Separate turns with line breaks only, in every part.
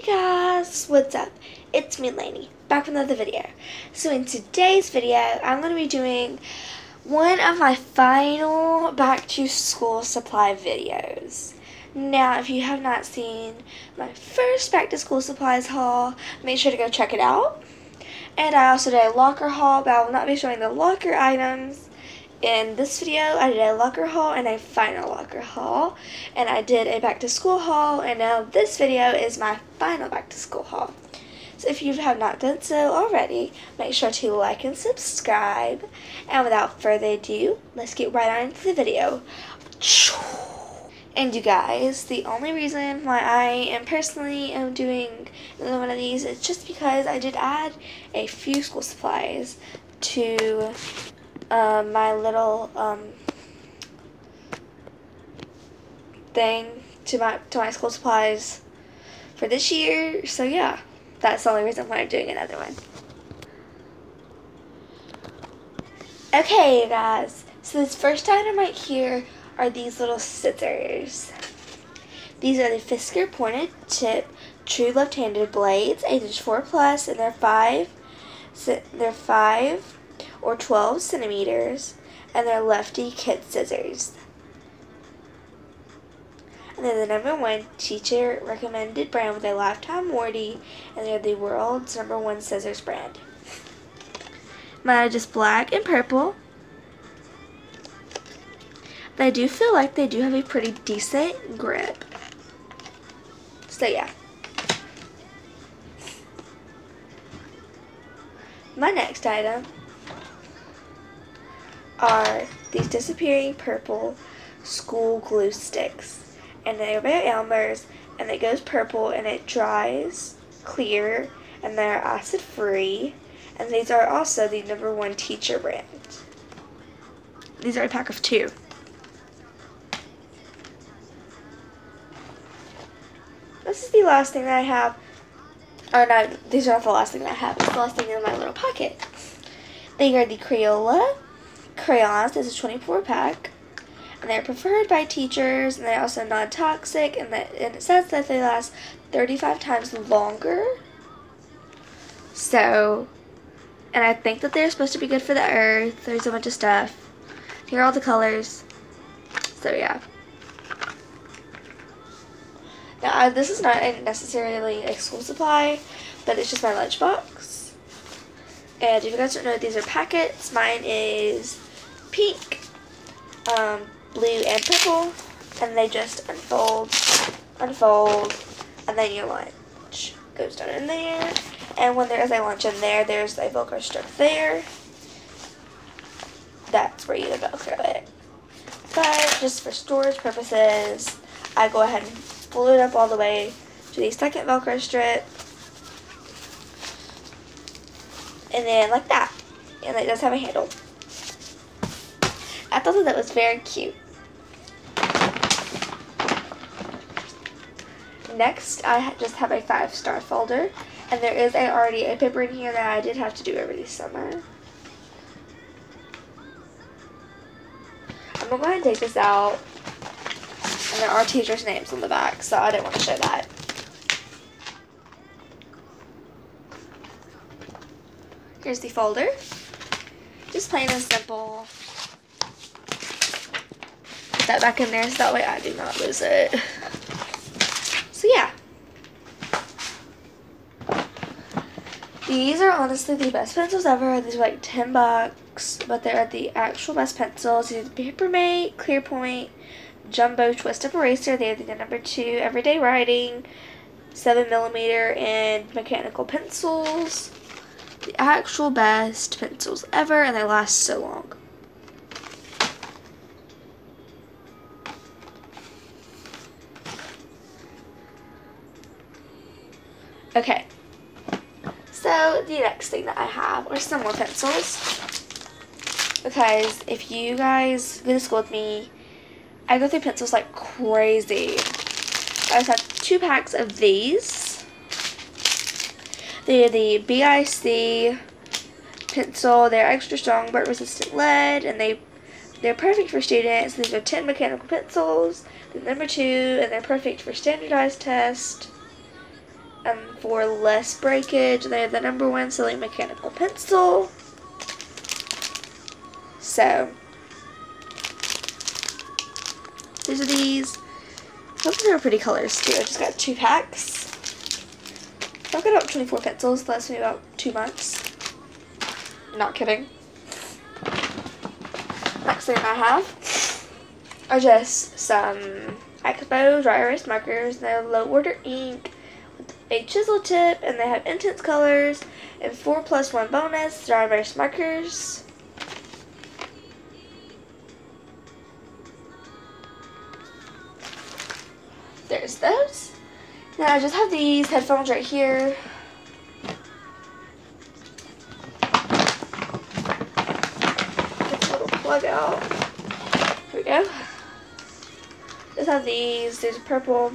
Hey guys, what's up? It's me, Lanni, back with another video. So in today's video, I'm going to be doing one of my final back to school supply videos. Now, if you have not seen my first back to school supplies haul, make sure to go check it out. And I also did a locker haul, but I will not be showing the locker items in this video I did a locker haul and a final locker haul and I did a back to school haul and now this video is my final back to school haul. So if you have not done so already, make sure to like and subscribe. And without further ado, let's get right on into the video. And you guys, the only reason why I am personally am doing another one of these is just because I did add a few school supplies to um, my little um, thing to my to my school supplies for this year. So yeah, that's the only reason why I'm doing another one. Okay, guys. So this first item right here are these little scissors. These are the Fiskars pointed tip true left-handed blades, age 4 plus, and they're five. So They're five or 12 centimeters, and they're lefty kid scissors. And they're the number one teacher recommended brand with a lifetime warranty, and they're the world's number one scissors brand. Mine are just black and purple. But I do feel like they do have a pretty decent grip. So yeah. My next item are these disappearing purple school glue sticks. And they're by Elmer's and it goes purple and it dries clear and they're acid free. And these are also the number one teacher brand. These are a pack of two. This is the last thing that I have. Or no, these are not the last thing that I have. It's the last thing in my little pocket. They are the Crayola crayons. This is 24 pack. And they're preferred by teachers, and they're also non-toxic, and, that, and it says that they last 35 times longer. So, and I think that they're supposed to be good for the earth. There's a bunch of stuff. Here are all the colors. So, yeah. Now, this is not necessarily a school supply, but it's just my lunchbox. And if you guys don't know, these are PackIts. Mine is pink, um, blue, and purple. And they just unfold, unfold, and then your lunch goes down in there. And when there is a lunch in there, there's a Velcro strip there. That's where you Velcro it. But just for storage purposes, I go ahead and pull it up all the way to the second Velcro strip. And then like that. And it does have a handle. I thought that, was very cute. Next, I just have a five star folder. And there is a, already a paper in here that I did have to do over the summer. I'm going to go ahead and take this out. And there are teachers' names on the back, so I didn't want to show that. Here's the folder. Just plain and simple that back in there so that way I do not lose it. So yeah. These are honestly the best pencils ever. These are like 10 bucks, but they're the actual best pencils. These are the Papermate, Clearpoint, Jumbo Twist Up Eraser. They are the number two everyday writing, 7 millimeter, and mechanical pencils. The actual best pencils ever, and they last so long. Okay. So the next thing that I have are some more pencils. Because if you guys go to school with me, I go through pencils like crazy. I just have two packs of these. They're the BIC pencil. They're extra strong but resistant lead and they they're perfect for students. These are 10 mechanical pencils. They're number two and they're perfect for standardized tests and for less breakage, they're the number one selling mechanical pencil. So, these are these. Those are pretty colors too. I just got two packs. I've got about 24 pencils. Lasts me about two months. Not kidding. Next thing I have are just some Expo dry erase markers. They're low order ink a chisel tip and they have intense colors and 4 plus 1 bonus dry erase markers. There's those. Now I just have these headphones right here. The little plug out. Here we go. Just have these. These are purple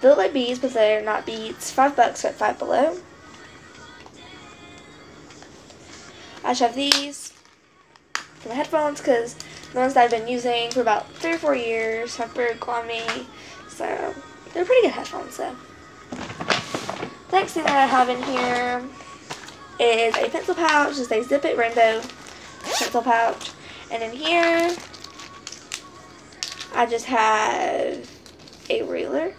They look like beads, but they're not beads. Five bucks at Five Below. I just have these for my headphones because the ones that I've been using for about three or four years have broke on me. So they're pretty good headphones though. Next thing that I have in here is a pencil pouch. It's a Zip It Rainbow pencil pouch. And in here, I just have a ruler,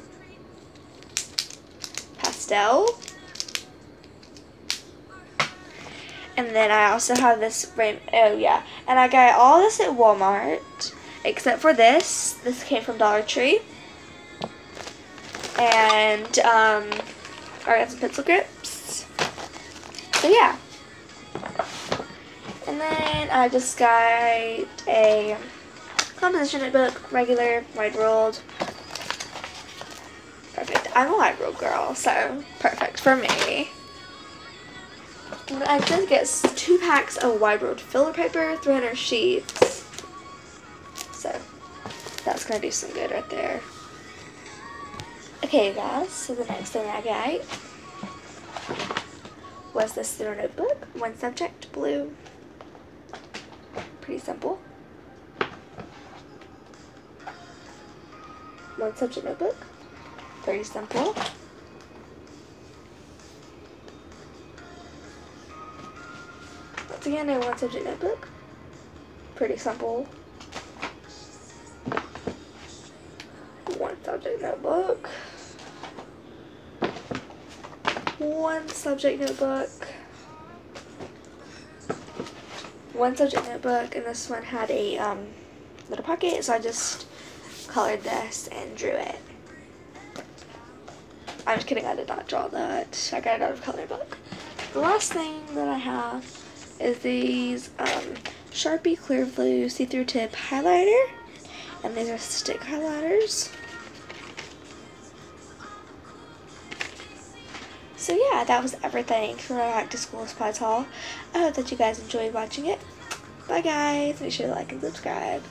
And then I also have this. Oh yeah, and I got all this at Walmart except for this. This came from Dollar Tree. And um, I got some pencil grips. So yeah. And then I just got a composition notebook, regular, wide ruled. I'm a wide ruled girl, so perfect for me. I did get two packs of wide ruled filler paper, 300 sheets. So that's gonna do some good right there. Okay guys, so the next thing I got was this little notebook. One subject, blue. Pretty simple. One subject notebook. Very simple. Once again, a one subject notebook. Pretty simple. One subject notebook. One subject notebook. One subject notebook, and this one had a um, little pocket, so I just colored this and drew it. I'm just kidding, I did not draw that. I got it out of color book. The last thing that I have is these um, Sharpie Clear Blue See-Through Tip Highlighter. And these are stick highlighters. So yeah, that was everything for my back to school supplies haul. I hope that you guys enjoyed watching it. Bye guys. Make sure to like and subscribe.